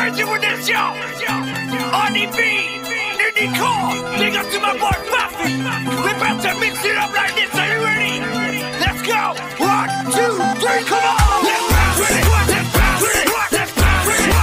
crazy with this, yo. RDB, Nindy Kaur, big up to my boy Buffy. We're about to mix it up like this. Are you ready? Let's go. One, two, three, come on.